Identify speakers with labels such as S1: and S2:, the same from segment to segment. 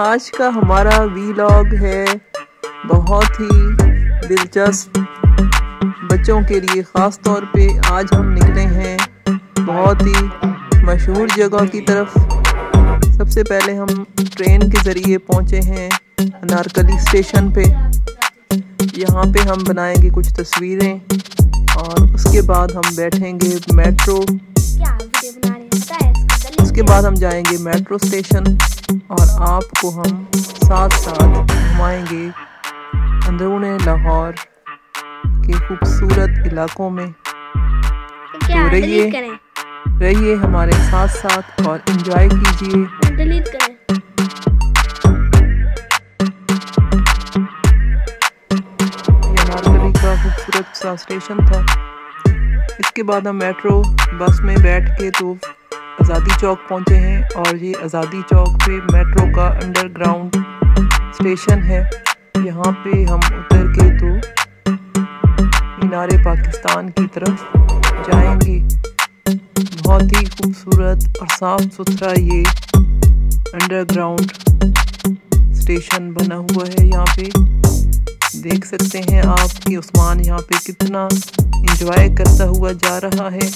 S1: आज का हमारा वीलॉग है बहुत ही दिलचस्प। बच्चों के लिए ख़ास तौर पे आज हम निकले हैं बहुत ही मशहूर जगह की तरफ़। सबसे पहले हम ट्रेन के ज़रिए पहुँचे हैं अनारकली स्टेशन पे। यहाँ पे हम बनाएँगे कुछ तस्वीरें और उसके बाद हम बैठेंगे मेट्रो उसके बाद हम जाएँगे मेट्रो स्टेशन और आपको हम साथ साथ घुमाएँगे अंदरून लाहौर के खूबसूरत इलाकों में। तो रहिए रहिए हमारे साथ साथ और एंजॉय कीजिए। डिलीट करें। का खूबसूरत सा स्टेशन था। इसके बाद हम मेट्रो बस में बैठ के तो आज़ादी चौक पहुँचे हैं और ये आज़ादी चौक पे मेट्रो का अंडरग्राउंड स्टेशन है। यहाँ पे हम उतर के तो मीनार पाकिस्तान की तरफ़ जाएँगे। बहुत ही खूबसूरत और साफ़ सुथरा ये अंडरग्राउंड स्टेशन बना हुआ है यहाँ पे। देख सकते हैं आप कि उस्मान यहाँ पे कितना इंजॉय करता हुआ जा रहा है।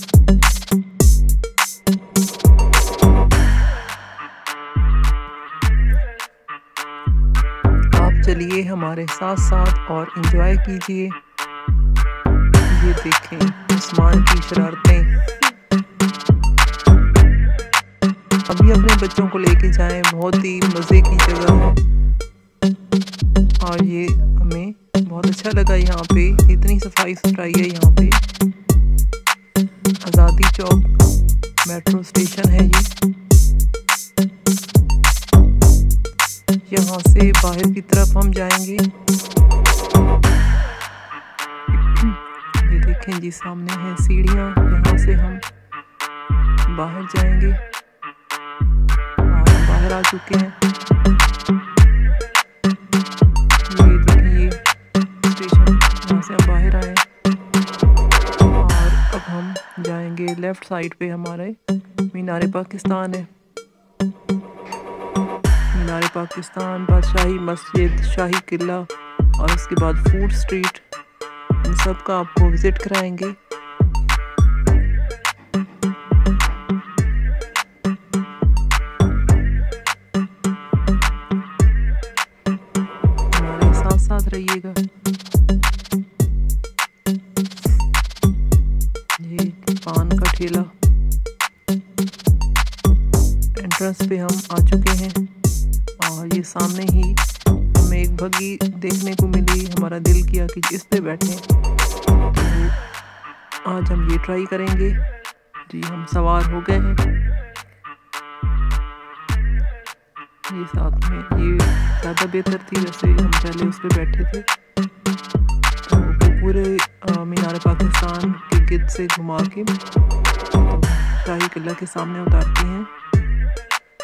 S1: हमारे साथ साथ और इन्जॉय कीजिए। ये देखें आसमान की शरारतें। अभी अपने बच्चों को लेके जाएँ, बहुत ही मज़े की जगह। है और ये हमें बहुत अच्छा लगा यहाँ पे, इतनी सफ़ाई सुथराई है यहाँ पे। आज़ादी चौक मेट्रो स्टेशन है ये। यहाँ से बाहर की तरफ़ हम जाएँगे। ये देखें जी, सामने है सीढ़ियाँ, यहाँ से हम बाहर जाएँगे। और बाहर आ चुके हैं। जाएँगे लेफ़्ट साइड पे, हमारे मीनार पाकिस्तान है। मीनार पाकिस्तान, बादशाही मस्जिद, शाही किला और उसके बाद फ़ूड स्ट्रीट, इन सब का आपको विज़िट कराएँगे। सामने ही हमें एक बग्गी देखने को मिली, हमारा दिल किया कि इस पे बैठे। आज हम ये ट्राई करेंगे। जी, हम सवार हो गए हैं। ये साथ में, ये ज़्यादा बेहतर थी वैसे हम पहले उस पर बैठे थे। तो पूरे मीनार पाकिस्तान के गिद से घुमा के तो शाही किला के सामने उतारती हैं।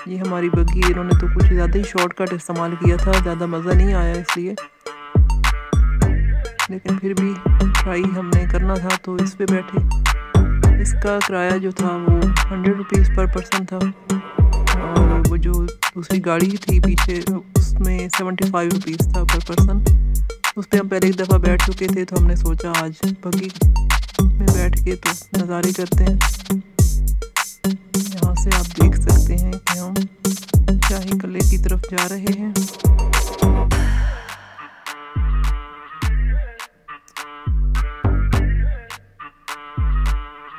S1: ये हमारी बग्गी इन्होंने तो कुछ ज़्यादा ही शॉर्टकट इस्तेमाल किया था, ज़्यादा मज़ा नहीं आया इसलिए। लेकिन फिर भी ट्राई हमने करना था तो इस पे बैठे। इसका किराया जो था वो हंड्रेड रुपीज़ पर पर्सन था। और वो जो दूसरी गाड़ी थी पीछे, उसमें सेवेंटी फाइव रुपीज़ था पर पर्सन उस पर हम पहले एक दफ़ा बैठ चुके थे तो हमने सोचा आज बग्गी में बैठ के तो नज़ारे करते हैं। से आप देख सकते हैं कि हम शाही कले की तरफ़ जा रहे हैं।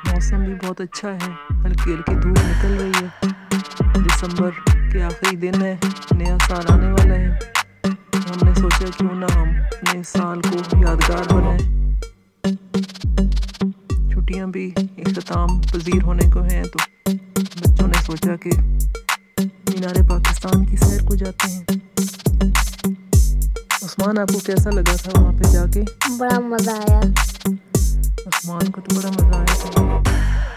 S1: मौसम भी बहुत अच्छा है। हल्की हल्की धूप निकल रही है। दिसंबर के आखिरी दिन है। नया साल आने वाला है। हमने सोचा क्यों ना हम नए साल को यादगार बनाएँ। छुट्टियाँ भी इख्ताम पजीर होने को हैं तो बच्चों ने सोचा कि मीनार पाकिस्तान की सैर को जाते हैं। उस्मान आपको कैसा लगा था वहाँ पे जाके?
S2: बड़ा मज़ा आया।
S1: उस्मान को तो बड़ा मज़ा आया। था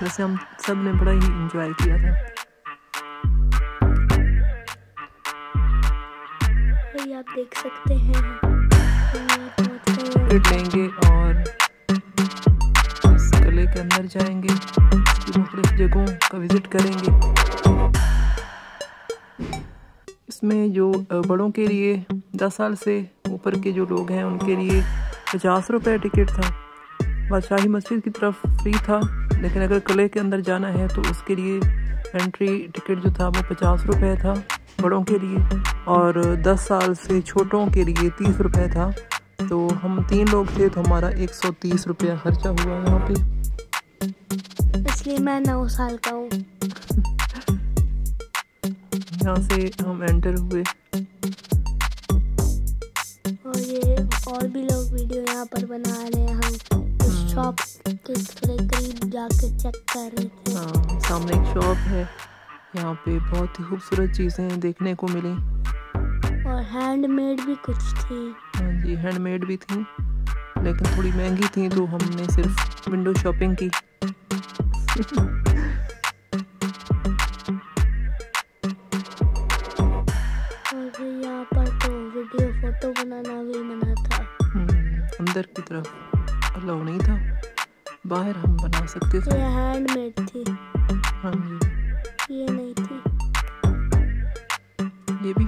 S1: वैसे हम सबने बड़ा ही इंजॉय किया था।
S2: आप देख सकते हैं।
S1: लेंगे और इस के अंदर जाएँगे मुख्तलिफ़ जगहों का विज़िट करेंगे। इसमें जो बड़ों के लिए दस साल से ऊपर के जो लोग हैं, उनके लिए पचास रुपये टिकट था। बादशाही मस्जिद की तरफ़ फ्री था, लेकिन अगर किले के अंदर जाना है तो उसके लिए एंट्री टिकट जो था, वो पचास रुपये था बड़ों के लिए। और दस साल से छोटों के लिए तीस रुपये था। तो हम तीन लोग थे तो हमारा एक सौ तीस रुपया खर्चा हुआ यहाँ पे।
S2: इसलिए मैं नौ साल का हूँ।
S1: यहाँ से हम एंटर हुए।
S2: और ये और भी लोग वीडियो यहाँ पर बना रहे हैं। हम शॉप के थोड़े करीब जाके चेक कर रहे थे।
S1: हाँ सामने एक शॉप है। यहाँ पे बहुत ही खूबसूरत चीज़ें देखने को मिली।
S2: और हैंडमेड भी कुछ थी।
S1: हाँ जी हैंडमेड भी थी लेकिन थोड़ी महँगी थी तो हमने सिर्फ़ विंडो शॉपिंग की।
S2: और यहाँ पर तो वीडियो फ़ोटो बनाना भी मना था
S1: हम्म, अंदर की तरफ़ अलाउ नहीं था। बाहर हम बना सकते थे।
S2: ये हैंडमेड थी।
S1: हाँ
S2: ये नहीं थी।
S1: ये भी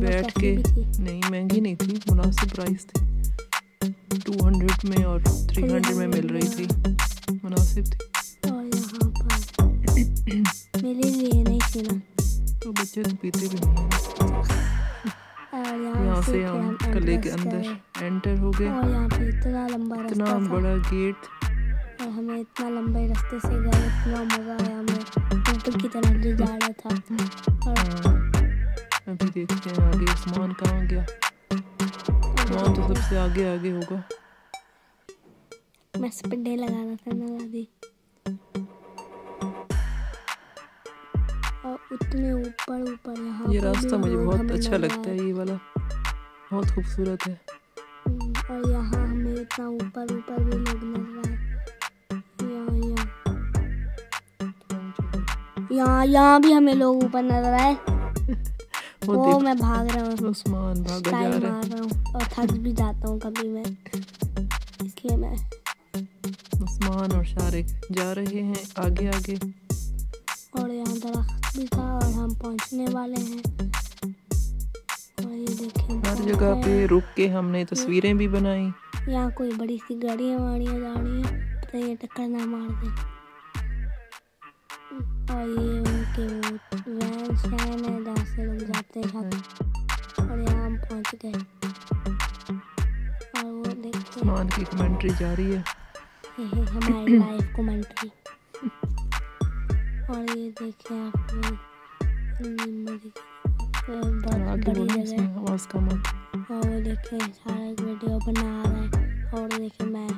S1: बैठ के नहीं महँगी नहीं थी मुनासिब प्राइस थी। टू हंड्रेड में और थ्री हंड्रेड में मिल रही थी। मुनासिब थी।
S2: और यहाँ पर। मेरे लिए नहीं थी ना
S1: तो बच्चे तो पीते भी नहीं यहाँ से हम कले के अंदर एंटर हो गए।
S2: और यहाँ पे इतना लंबा
S1: इतना बड़ा गेट
S2: और हमें इतना लंबे रास्ते से गए इतना मज़ा आया हमें। ऊपर की तरफ़ जो जा रहा था। और
S1: हाँ, अभी देखते हैं आगे उस्मान कहाँ गया? उस्मान तो सबसे आगे आगे होगा।
S2: मैं स्पिंडे लगा रहा था ना दादी। और उतने ऊपर ऊपर यहाँ
S1: ये रास्ता मुझे बहुत अच्छा लगता है ये वाला। बहुत खूबसूरत है।
S2: हम्म, और यहाँ हमें इतना ऊपर ऊपर भी लोग आए। यहाँ यहाँ। यहाँ यहाँ भी हमें लोग ऊपर नज़र आए।
S1: वो
S2: वो मैं भाग रहा हूँ।
S1: उस्मान भागा जा रहा
S2: हूँ। और थक भी जाता हूँ कभी मैं। इसलिए मैं
S1: उस्मान और शारिक जा रहे हैं आगे आगे।
S2: और यहाँ दरख्त भी था और हम पहुँचने वाले हैं। और ये देखें
S1: हर जगह पे रुक के हमने तस्वीरें भी बनाई।
S2: यहाँ कोई बड़ी सी गाड़ियाँ वाड़ियाँ जा रही हैं। तो ये टक्कर ना मार दे। और ये उनके वैन शैन है जहाँ से लोग जाते हैं और यहाँ हम पहुँच गए। और वो देखिए
S1: उस्मान की कमेंट्री जारी है।
S2: ये है हमारी लाइफ कमेंट्री और ये देखें आप लोग इतनी बड़ी बहुत बड़ी जगह।
S1: आवाज़ कम
S2: और वो देखे सारा एक वीडियो बना रहा है। और देखे मैं।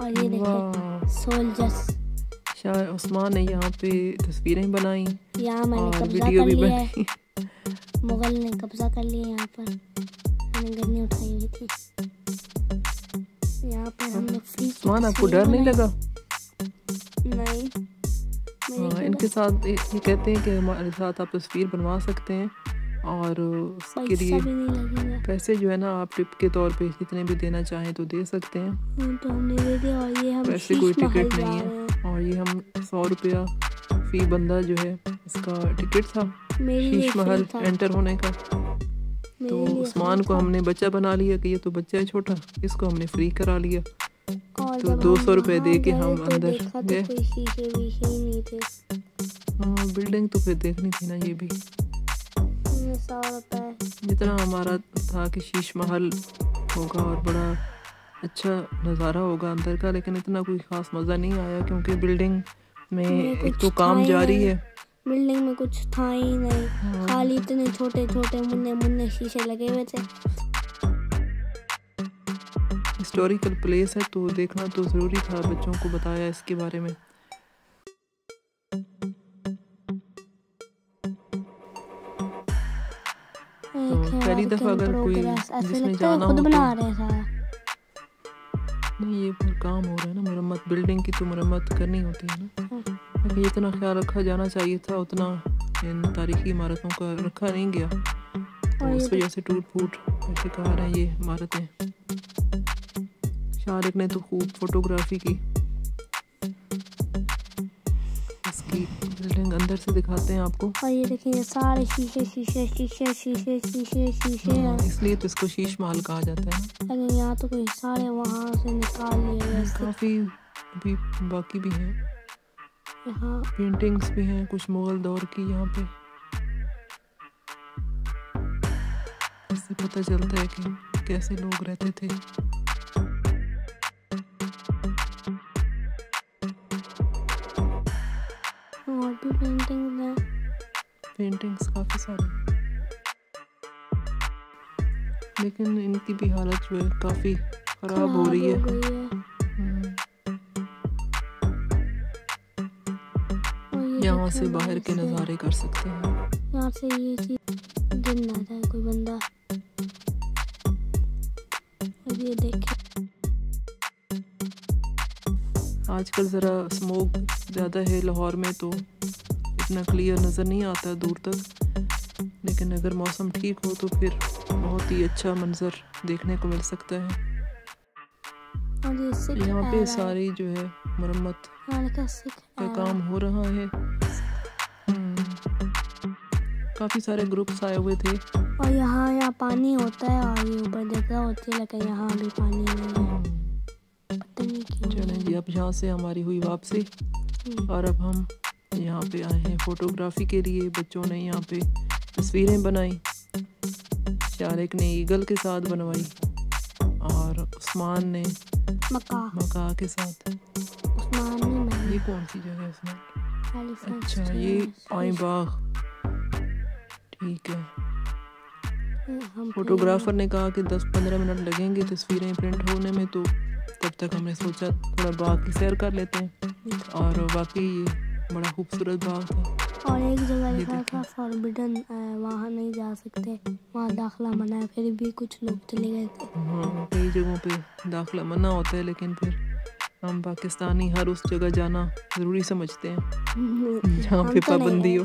S2: और ये देखे सोल्जर्स
S1: शायद उस्मान ने यहाँ पे तस्वीरें बनाई
S2: यहाँ मैंने
S1: और
S2: कब्जा
S1: वीडियो
S2: कर
S1: भी
S2: लिया है।
S1: बनाई।
S2: मुगल ने कब्जा कर लिया यहाँ पर। मैंने गन्नी उठाई हुई थी। यहाँ पर हमने फ्री
S1: उस्मान आपको डर नहीं लगा?
S2: नहीं
S1: हाँ इनके साथ ये कहते हैं कि हमारे साथ आप तस्वीर बनवा सकते हैं और उसके लिए पैसे जो है ना आप टिप के तौर पे जितने भी देना चाहें तो दे सकते हैं।
S2: तो हमने दे दिया और ये हम शीश
S1: कोई टिकट नहीं हैं। और ये हम सौ रुपया फ़ी बंदा जो है इसका टिकट था शीश महल एंटर होने का। तो उस्मान को हमने बच्चा बना लिया कि ये तो बच्चा है छोटा इसको हमने फ्री करा लिया। तो 200
S2: हम
S1: रुपए दे के हम
S2: तो
S1: अंदर गए।
S2: ही
S1: बिल्डिंग तो फिर देखनी थी ना ये भी।
S2: सौ
S1: जितना हमारा था कि शीश महल होगा और बड़ा अच्छा नज़ारा होगा अंदर का लेकिन इतना कोई ख़ास मज़ा नहीं आया क्योंकि बिल्डिंग में एक
S2: कुछ
S1: तो काम
S2: था ही
S1: जारी
S2: नहीं।
S1: है।
S2: बिल्डिंग में कुछ था ही नहीं।
S1: हाँ।
S2: खाली इतने छोटे छोटे मुन्ने मुन्ने शीशे लगे हुए थे।
S1: हिस्टोरिकल प्लेस है तो देखना तो ज़रूरी था बच्चों को बताया इसके बारे में।
S2: है
S1: पहली दफ़ा अगर कोई जिसमें जाना हो
S2: बना
S1: तो-
S2: रहे
S1: नहीं ये काम हो रहा है ना मरम्मत बिल्डिंग की तो मरम्मत करनी होती है ना।
S2: हाँ।
S1: लेकिन इतना ख्याल रखा जाना चाहिए था उतना इन तारीखी इमारतों का रखा नहीं गया। तो उस वजह से टूट फूट शिकार हैं ये इमारतें। शारिक ने तो खूब फोटोग्राफी की। बिल्डिंग अंदर से दिखाते हैं आपको।
S2: और ये देखिए ये सारे शीशे शीशे शीशे शीशे शीशे शीशे। हाँ,
S1: इसलिए तो इसको शीश महल कहा जाता है।
S2: लेकिन यहाँ तो कोई सारे वहाँ से निकाल लिए
S1: काफ़ी अभी बाकी भी हैं।
S2: यहाँ
S1: पेंटिंग्स भी हैं कुछ मुगल दौर की यहाँ पे। इससे पता चलता है कि कैसे लोग रहते थे।
S2: भी पेंटिंग हैं
S1: पेंटिंग्स काफ़ी सारी। लेकिन इनकी भी हालत जो है काफ़ी ख़राब हो रही है।
S2: है
S1: हम्म, यहाँ से बाहर के नज़ारे कर सकते हैं।
S2: यहाँ से ये चीज़ गिर ना जाए कोई बंदा। और ये देखे।
S1: आजकल ज़रा स्मोक ज़्यादा है लाहौर में तो। इतना क्लियर नज़र नहीं आता दूर तक। लेकिन अगर मौसम ठीक हो तो फिर बहुत ही अच्छा मंजर देखने को मिल सकता है।
S2: सिख
S1: यहाँ पे सारी जो है मरम्मत
S2: सिख
S1: का काम हो रहा है। हम्म, काफ़ी सारे ग्रुप्स आए हुए थे।
S2: और यहाँ यहाँ पानी होता है और ये ऊपर जगह होती है लेकिन यहाँ भी पानी नहीं है।
S1: हम्म, चलें जी अब यहाँ से हमारी हुई वापसी।
S2: हम्म,
S1: और अब हम यहाँ पे आए हैं फोटोग्राफी के लिए बच्चों ने यहाँ पे तस्वीरें बनाई शारिक ने ईगल के साथ बनवाई और उस्मान ने
S2: मक्का।
S1: मका के साथ।
S2: उस्मान ने
S1: ये कौन सी जगह है उस्मान अच्छा ये आई बाग ठीक है। फोटोग्राफर ने कहा कि 10-15 मिनट लगेंगे तस्वीरें प्रिंट होने में तो तब तक हमने सोचा थोड़ा बाग की सैर कर लेते हैं। और बाकी ये बड़ा खूबसूरत बाग था
S2: और एक जगह लिखा था फॉरबिडन वहाँ नहीं जा सकते। वहाँ दाखला मना है फिर भी कुछ लोग चले गए थे।
S1: हाँ कई जगहों पे दाखिला मना होता है लेकिन फिर हम पाकिस्तानी हर उस जगह जाना ज़रूरी समझते हैं। जहाँ पे
S2: तो
S1: पाबंदी हो।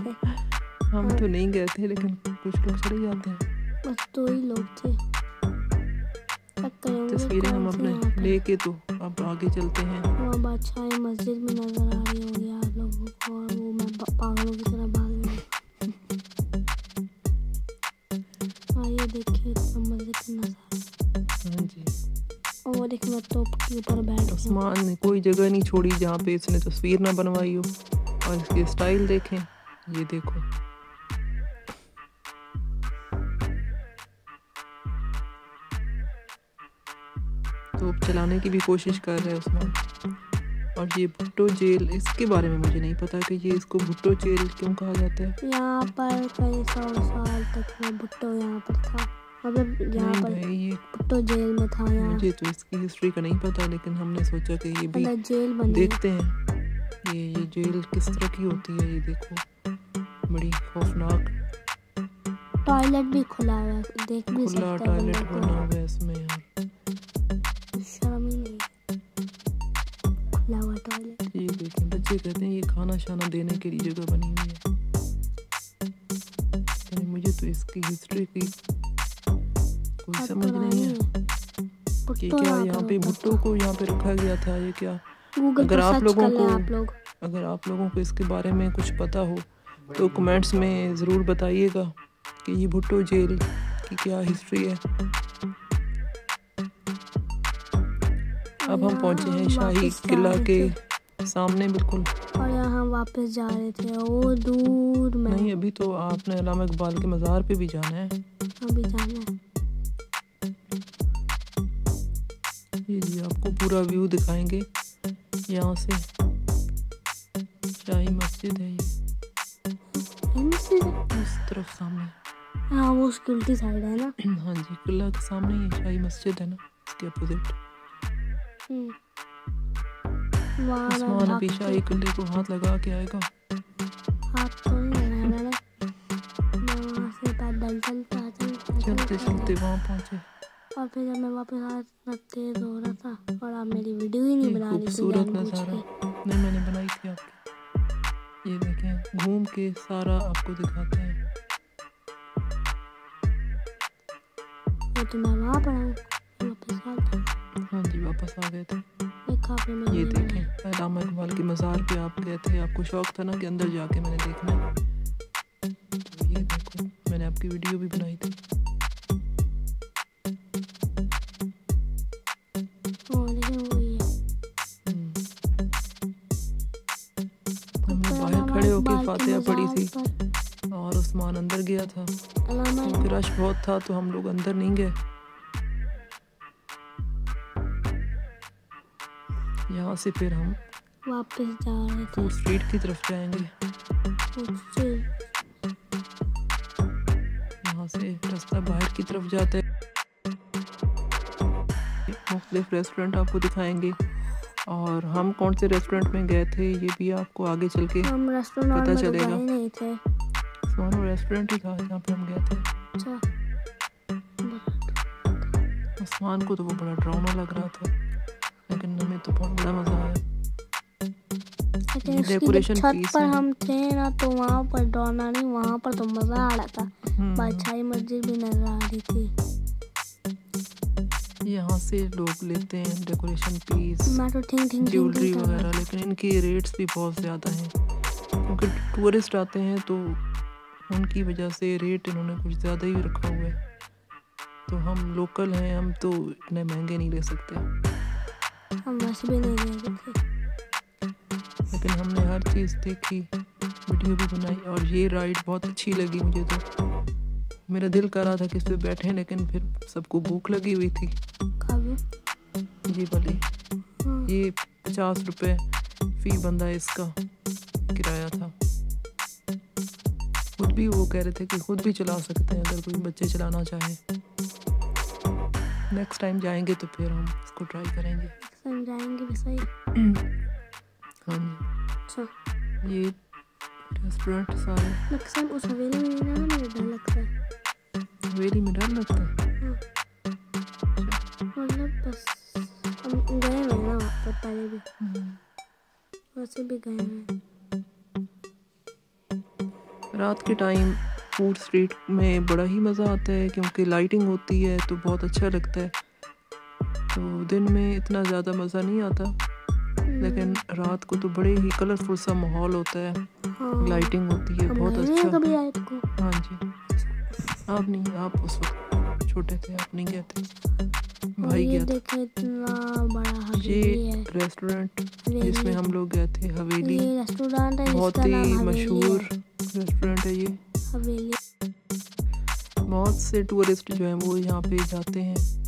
S1: हम तो नहीं गए थे लेकिन कुछ लोग चले जाते हैं।
S2: बस दो ही लोग थे।
S1: तस्वीरें हम अपने लेके तो अब आगे चलते हैं।
S2: वहाँ बादशाह मस्जिद में नज़र आ रही होगी आप लोगों को और वो मैं पागलों की तरह भाग रही हूँ। और ये देखिए मज़े का नज़ारा।
S1: हाँ जी।
S2: और के ऊपर बैठ
S1: ने कोई जगह नहीं छोड़ी जहाँ पे इसने तस्वीर ना बनवाई हो। और इसकी स्टाइल देखें ये देखो। चलाने की भी कोशिश कर रहे हैं उसमें। और ये भुट्टो जेल इसके बारे में मुझे नहीं पता कि ये इसको भुट्टो जेल क्यों कहा जाता है।
S2: यहाँ पर कई सौ साल तक भुट्टो यहाँ पर था। मतलब यहाँ पर
S1: ये
S2: भुट्टो जेल में था यहाँ।
S1: मुझे तो इसकी हिस्ट्री का नहीं पता लेकिन हमने सोचा कि ये भी
S2: जेल बनी
S1: देखते हैं। ये ये जेल किस तरह की होती है ये देखो। बड़ी खौफनाक।
S2: टॉयलेट भी खुला हुआ है देख भी
S1: खुला
S2: सकते हैं
S1: टॉयलेट बना हुआ है इसमें। यार बच्चे कहते हैं ये खाना शाना देने के लिए जगह बनी हुई है। यानी मुझे तो इसकी हिस्ट्री की कोई समझ नहीं है। कि क्या यहाँ पे भुट्टो को यहाँ पे रखा गया था ये क्या? अगर आप लोगों को-
S2: आप लोग।
S1: अगर आप लोगों को इसके बारे में कुछ पता हो तो कमेंट्स में ज़रूर बताइएगा कि ये भुट्टो जेल की क्या हिस्ट्री है। अब हम पहुँचे हैं शाही किला के। सामने बिल्कुल।
S2: और यहाँ हम वापस जा रहे थे वो दूर में।
S1: नहीं अभी तो आपने अलामा इकबाल के मज़ार पे भी जाना है।
S2: अभी जाना है।
S1: ये जी आपको पूरा व्यू दिखाएँगे। यहाँ से शाही मस्जिद है ये।
S2: मस्जिद
S1: उस तरफ़ सामने।
S2: हाँ वो उसकी उल्टी साइड है ना?
S1: हाँ जी किला के सामने ही शाही मस्जिद है ना उसके अपोजिट
S2: हम्म।
S1: उस्मान
S2: भाग
S1: अभी
S2: के-
S1: शाही को हाथ लगा के आएगा
S2: हाथ तो नहीं मैंने मैं वहाँ से पैदल चलता चलता
S1: वहाँ पहुँचे
S2: और फिर जब मैं वापस आया इतना तेज हो रहा था और आप मेरी वीडियो ही नहीं बना रही
S1: खूबसूरत नज़ारा नहीं मैंने बनाई थी आपकी ये देखें घूम के सारा आपको दिखाते हैं
S2: तो मैं वहाँ पड़ा हूँ वापस आ गया
S1: हाँ जी वापस आ गए थे
S2: देखा आपने
S1: ये देखें अलामा इकबाल के मज़ार पे आप गए थे। आपको शौक था ना कि अंदर जाके मैंने देखना। तो ये देखो मैंने आपकी वीडियो भी बनाई थी।
S2: है
S1: हम्म। हमने बाहर खड़े होके
S2: इकबाल
S1: फातिहा पढ़ी थी। और उस्मान अंदर गया था। क्योंकि रश बहुत था तो हम लोग अंदर नहीं गए। यहाँ से फिर हम
S2: वापस जा रहे थे।
S1: स्ट्रीट की तरफ़ जाएँगे।
S2: उससे
S1: यहाँ से रास्ता बाहर की तरफ़ जाता है। मुख्तलिफ़ रेस्टोरेंट आपको दिखाएँगे। और हम कौन से रेस्टोरेंट में गए थे ये भी आपको आगे चल के
S2: हम
S1: पता चलेगा।
S2: गए नहीं थे।
S1: मानो रेस्टोरेंट ही था जहाँ पे हम गए थे।
S2: अच्छा।
S1: उस्मान को तो वो बड़ा ड्रामा लग रहा था। लेकिन हमें तो बहुत बड़ा मज़ा आया।
S2: जब छत पर हम थे ना तो वहाँ पर डरना नहीं वहाँ पर तो मज़ा आ रहा था।
S1: हम्म,
S2: बादशाही मस्जिद भी नज़र आ रही थी।
S1: यहाँ से लोग लेते हैं डेकोरेशन पीस
S2: मैं तो ठीक ठीक
S1: ज्वेलरी वगैरह लेकिन इनके रेट्स भी बहुत ज़्यादा हैं। क्योंकि टूरिस्ट आते हैं तो उनकी वजह से रेट इन्होंने कुछ ज़्यादा ही रखा हुआ है। तो हम लोकल हैं हम तो इतने महँगे नहीं ले सकते।
S2: हम वैसे भी नहीं रहे थे।
S1: लेकिन हमने हर चीज़ देखी वीडियो भी बनाई और ये राइड बहुत अच्छी लगी मुझे तो। मेरा दिल कर रहा था कि इस पे बैठे लेकिन फिर सबको भूख लगी हुई थी। ये वाली
S2: हाँ।
S1: ये पचास रुपए फ़ी बंदा इसका किराया था। खुद भी वो कह रहे थे कि खुद भी चला सकते हैं अगर कोई बच्चे चलाना चाहे। नेक्स्ट टाइम जाएँगे तो फिर हम इसको ट्राई करेंगे।
S2: सही
S1: हाँ जी
S2: अच्छा
S1: ये रेस्टोरेंट सारे
S2: नक्सम उस हवेली में ना मुझे डर लगता है
S1: हवेली में डर लगता है
S2: मतलब बस हम गए हैं ना वहाँ पर पहले भी। वैसे भी गए हैं
S1: रात के टाइम फ़ूड स्ट्रीट में बड़ा ही मज़ा आता है क्योंकि लाइटिंग होती है तो बहुत अच्छा लगता है। दिन में इतना ज़्यादा मज़ा नहीं आता। लेकिन रात को तो बड़े ही कलरफुल सा माहौल होता है।
S2: हाँ।
S1: लाइटिंग होती है बहुत अच्छा।
S2: कभी रात को।
S1: हाँ जी। आप नहीं आप उस वक्त छोटे थे आप नहीं गए थे। भाई गया था।
S2: इतना बड़ा हवेली
S1: ये रेस्टोरेंट जिसमें हम लोग गए थे हवेली।
S2: रेस्टोरेंट है
S1: बहुत ही मशहूर रेस्टोरेंट है ये।
S2: हवेली।
S1: बहुत से टूरिस्ट जो हैं वो यहाँ पे जाते हैं।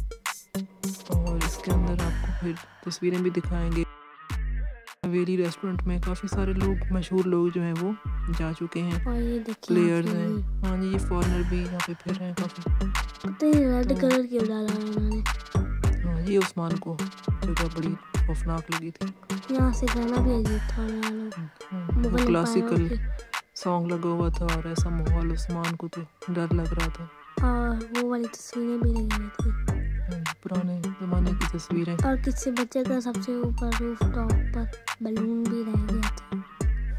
S1: फिर तस्वीरें भी दिखाएँगे। हवेली रेस्टोरेंट में काफ़ी सारे लोग मशहूर लोग जो हैं वो जा चुके हैं।
S2: और
S1: प्लेयर्स हैं। हाँ जी ये फॉरनर भी यहाँ पे फिर हैं काफ़ी।
S2: पता ही रेड कलर क्यों डाला है इन्होंने
S1: हाँ ये उस्मान को जगह बड़ी खौफनाक लगी थी।
S2: यहाँ से गाना भी अजीब था यार लोग
S1: हाँ, वो क्लासिकल सॉन्ग लगा हुआ था और ऐसा माहौल उस्मान को तो डर लग रहा था।
S2: और वो वाली तस्वीरें भी लगी हुई थी।
S1: हाँ, पुराने ज़माने की तस्वीरें।
S2: और किसी बच्चे का सबसे ऊपर रूफ टॉप पर बलून भी रह गया था।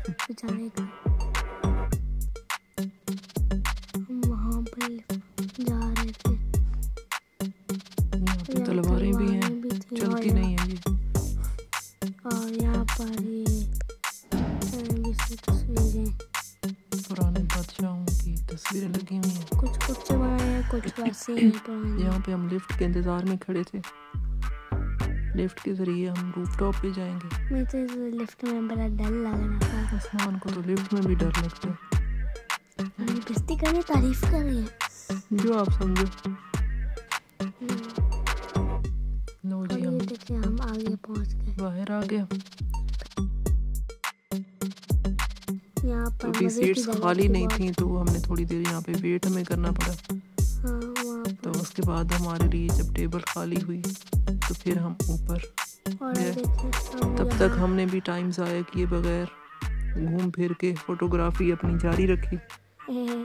S2: बेचारे का वहाँ पर जा रहे थे।
S1: तलवारें भी हैं चलती नहीं है ये।
S2: और यहाँ पर कुछ वैसे ही
S1: यहाँ पे हम लिफ्ट के इंतज़ार में खड़े थे। लिफ्ट के ज़रिए हम रूफ टॉप पे जाएँगे।
S2: मुझे तो इस लिफ्ट में बड़ा डर लग रहा था।
S1: आसमान को तो लिफ्ट में भी डर लगता है।
S2: मेरी बेइज्जती कर रही तारीफ़ कर रही है
S1: जो आप समझो।
S2: हम्म,
S1: लो जी हम
S2: देखिए हम आगे पहुँच गए।
S1: बाहर आ गया
S2: यहाँ
S1: तो
S2: पर की
S1: सीट्स खाली नहीं थी तो हमने थोड़ी देर यहाँ पे वेट हमें करना पड़ा। तो उसके बाद हमारे लिए जब टेबल खाली हुई तो फिर हम ऊपर गए। तब तक हमने भी टाइम ज़ाया किए बगैर। घूम फिर के फोटोग्राफी अपनी जारी रखी।
S2: ए,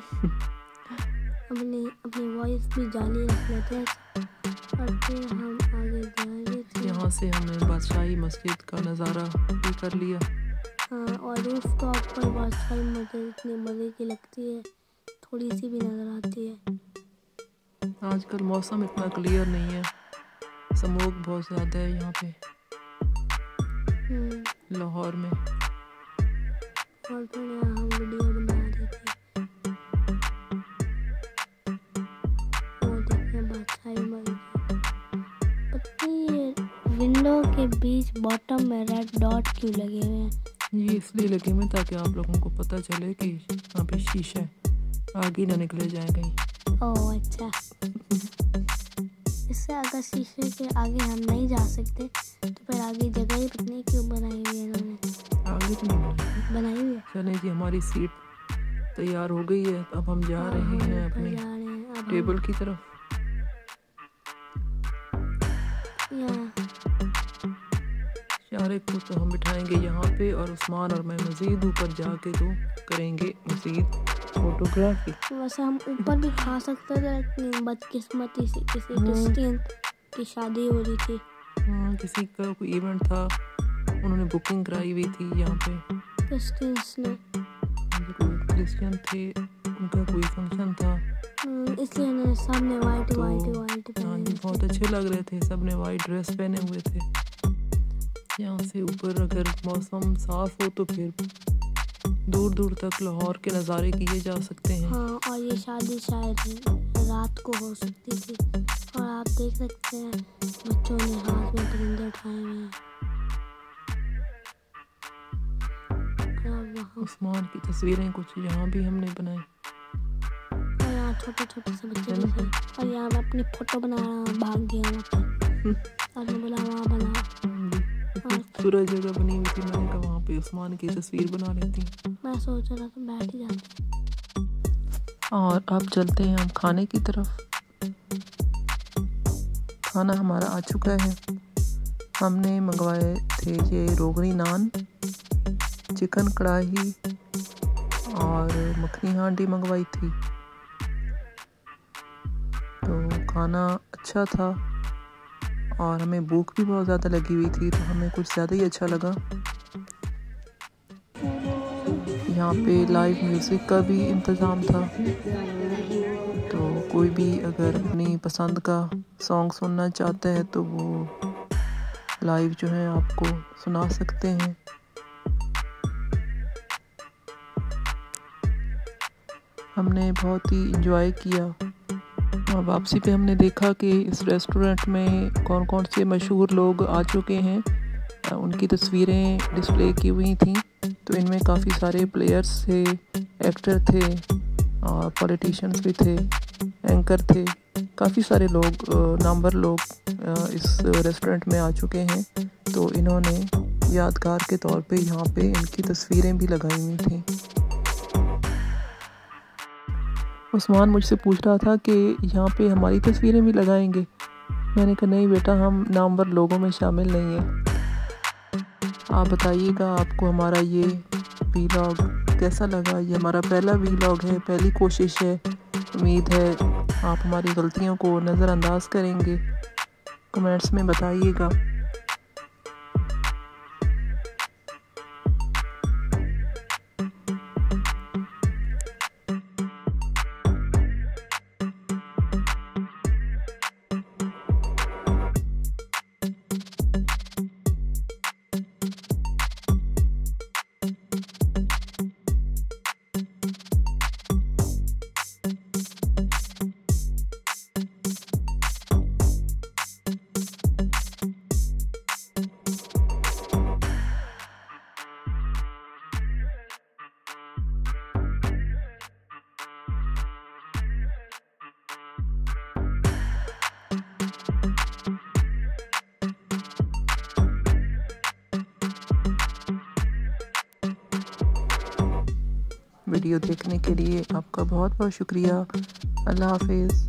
S2: अपनी अपनी वॉइस भी जारी रख लेते और फिर हम आगे जा रहे थे।
S1: यहाँ से हमने बादशाही मस्जिद का नज़ारा भी कर लिया।
S2: हाँ और रूफ टॉप पर सारी मुझे इतनी मज़े की लगती है थोड़ी सी भी नज़र आती है।
S1: आजकल मौसम इतना क्लियर नहीं है। स्मोक बहुत ज़्यादा है यहाँ पे।
S2: हम्म,
S1: लाहौर में।
S2: और यहाँ हम वीडियो बना रहे थे विंडो के बीच बॉटम में रेड डॉट क्यों लगे हुए हैं?
S1: ये इसलिए लगे हुए ताकि आप लोगों को पता चले कि यहाँ पे शीशा है। आगे ना निकले जाए कहीं।
S2: ओह अच्छा। इससे अगर शीशे के आगे हम नहीं जा सकते तो फिर आगे जगह ही पता नहीं क्यों बनाई हुई है इन्होंने।
S1: आगे तो नहीं
S2: बनाई हुई। है?
S1: चलें जी हमारी सीट तैयार हो गई है। अब हम जा
S2: हाँ,
S1: रहे हैं अपने टेबल की तरफ़। शारिक को तो हम बिठाएँगे यहाँ पे और उस्मान और मैं मज़ीद ऊपर जाके तो करेंगे मज़ीद। फोटोग्राफी
S2: वैसे हम ऊपर भी खा सकते थे लेकिन बदकिस्मती से किसी
S1: हम्म।
S2: क्रिस्टियन की शादी हो रही थी।
S1: हाँ किसी का कोई इवेंट था उन्होंने बुकिंग कराई हुई थी यहाँ पे।
S2: क्रिस्टियंस ने।
S1: क्रिश्चियन थे उनका कोई फ़ंक्शन था।
S2: हम्म, इसलिए उन्होंने सामने वाइट
S1: तो
S2: वाइट वाइट
S1: हाँ जी बहुत अच्छे लग रहे थे सबने वाइट ड्रेस पहने हुए थे। यहाँ से ऊपर अगर मौसम साफ़ हो तो फिर दूर दूर तक लाहौर के नज़ारे किए जा सकते हैं।
S2: हाँ और ये शादी शायद रात को हो सकती थी। और आप देख सकते हैं बच्चों ने हाथ में परिंदे उठाए हुए हैं।
S1: उस्मान की तस्वीरें कुछ यहाँ भी हमने बनाई।
S2: और यहाँ छोटे छोटे से बच्चे थे और यहाँ मैं अपनी फ़ोटो बना रहा हूँ भाग गया वहाँ पे और बोला वहाँ बना।
S1: खूबसूरत जगह बनी हुई थी मैंने कहा वहाँ पे उस्मान की तस्वीर बना लेती हूँ।
S2: मैं सोच रहा था बैठ ही जाते।
S1: और अब चलते हैं हम खाने की तरफ़। खाना हमारा आ चुका है। हमने मंगवाए थे ये रोगनी नान चिकन कढ़ाई और मखनी हांडी मंगवाई थी। तो खाना अच्छा था। और हमें भूख भी बहुत ज़्यादा लगी हुई थी तो हमें कुछ ज़्यादा ही अच्छा लगा। यहाँ पे लाइव म्यूज़िक का भी इंतज़ाम था। तो कोई भी अगर अपनी पसंद का सॉन्ग सुनना चाहता है तो वो लाइव जो है आपको सुना सकते हैं। हमने बहुत ही इंजॉय किया। वापसी पे हमने देखा कि इस रेस्टोरेंट में कौन कौन से मशहूर लोग आ चुके हैं। उनकी तस्वीरें डिस्प्ले की हुई थी। तो इनमें काफ़ी सारे प्लेयर्स थे एक्टर थे और पॉलिटिशियंस भी थे एंकर थे। काफ़ी सारे लोग नामवर लोग इस रेस्टोरेंट में आ चुके हैं। तो इन्होंने यादगार के तौर पे यहाँ पे इनकी तस्वीरें भी लगाई हुई थी। उस्मान मुझसे पूछ रहा था कि यहाँ पे हमारी तस्वीरें भी लगाएँगे। मैंने कहा, नहीं बेटा, हम नामवर लोगों में शामिल नहीं हैं। आप बताइएगा आपको हमारा ये वीलॉग कैसा लगा? ये हमारा पहला वीलॉग है, पहली कोशिश है। उम्मीद है आप हमारी गलतियों को नज़रअंदाज करेंगे। कमेंट्स में बताइएगा। देखने के लिए आपका बहुत बहुत शुक्रिया। अल्लाह हाफिज़।